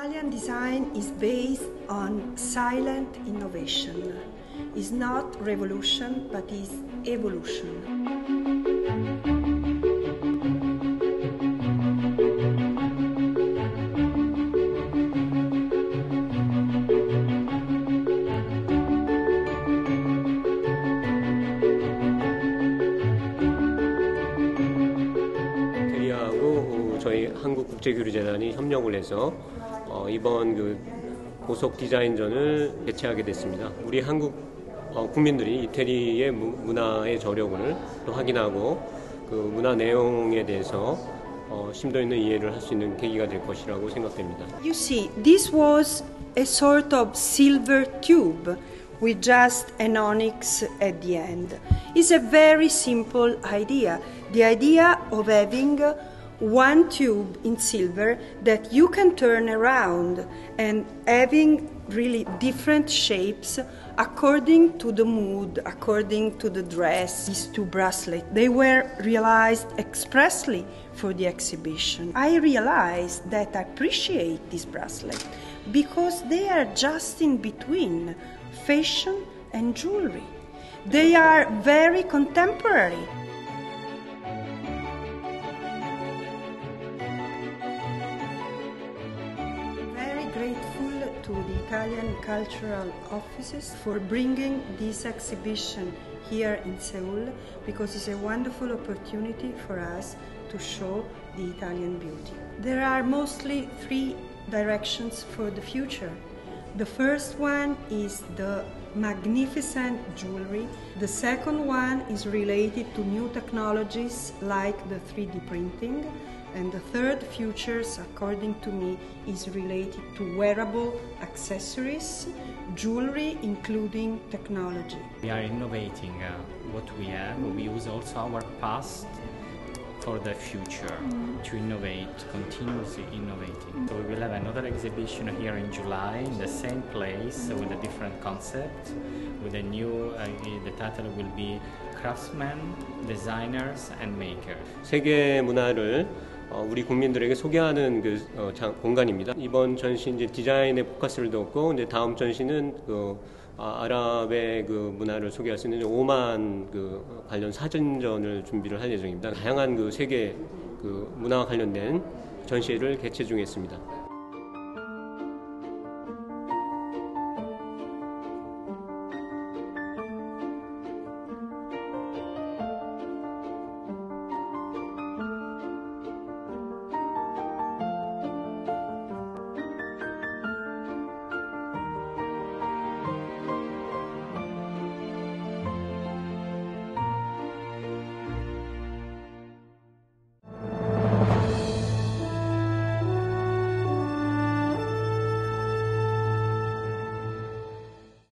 Italian design is based on silent innovation. It's not revolution, but is evolution. 저희 한국국제교류재단이 협력을 해서 어, 이번 그 보석 디자인전을 개최하게 됐습니다. 우리 한국 어, 국민들이 이태리의 무- 문화의 저력을 또 확인하고 그 문화 내용에 대해서 어, 심도 있는 이해를 할 수 있는 계기가 될 것이라고 생각됩니다. You see, this was a sort of silver tube with just an onyx at the end. It's a very simple idea. The idea of having one tube in silver that you can turn around and having really different shapes according to the mood, according to the dress. These two bracelets, they were realized expressly for the exhibition. I realized that I appreciate this bracelet because they are just in between fashion and jewelry. They are very contemporary. Grateful to the Italian Cultural Offices for bringing this exhibition here in Seoul because it's a wonderful opportunity for us to show the Italian beauty. There are mostly three directions for the future. The first one is the magnificent jewelry. The second one is related to new technologies like the 3D printing. And the third futures, according to me, is related to wearable accessories, jewelry, including technology. We are innovating uh, what we have. We use also our past for the future to innovate, continuously innovating. So we will have another exhibition here in July in the same place with a different concept. With a new, uh, the title will be Craftsmen, Designers and Makers. 세계 문화를 어, 우리 국민들에게 소개하는 그 어, 장- 공간입니다. 이번 전시 이제 디자인에 포커스를 뒀고 이제 다음 전시는 그 아, 아랍의 그 문화를 소개할 수 있는 오만 그 관련 사진전을 준비를 할 예정입니다. 다양한 그 세계 그 문화와 관련된 전시회를 개최 중에 있습니다.